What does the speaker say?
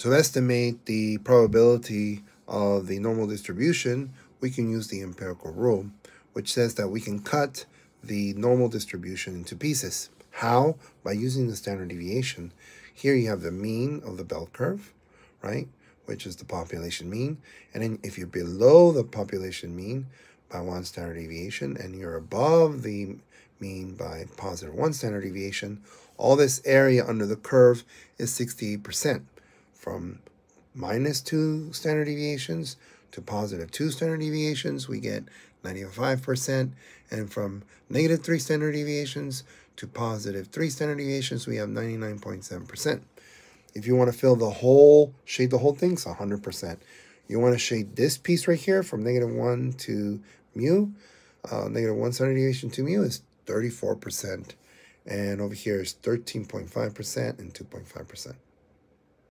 To estimate the probability of the normal distribution, we can use the empirical rule, which says that we can cut the normal distribution into pieces. How? By using the standard deviation. Here you have the mean of the bell curve, right? Which is the population mean. And then if you're below the population mean by one standard deviation and you're above the mean by positive one standard deviation, all this area under the curve is 68%. From minus two standard deviations to positive two standard deviations, we get 95%. And from negative three standard deviations to positive three standard deviations, we have 99.7%. If you want to fill the whole, shade the whole thing, it's 100%. You want to shade this piece right here from negative 1 to mu. Uh, negative 1 standard deviation to mu is 34%. And over here is 13.5% and 2.5%.